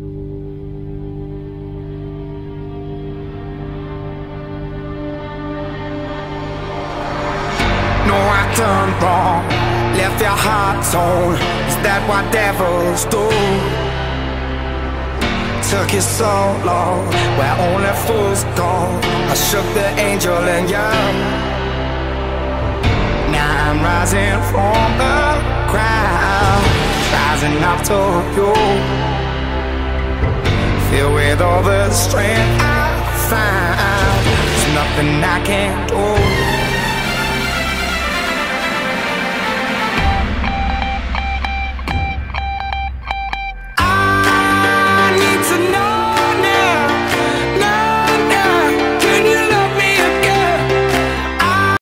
No, I done wrong, left your heart torn. Is that what devils do? Took you so long, where only fools go. I shook the angel in you. Now I'm rising from the ground, rising up to you. With all the strength I find, there's nothing I can't do.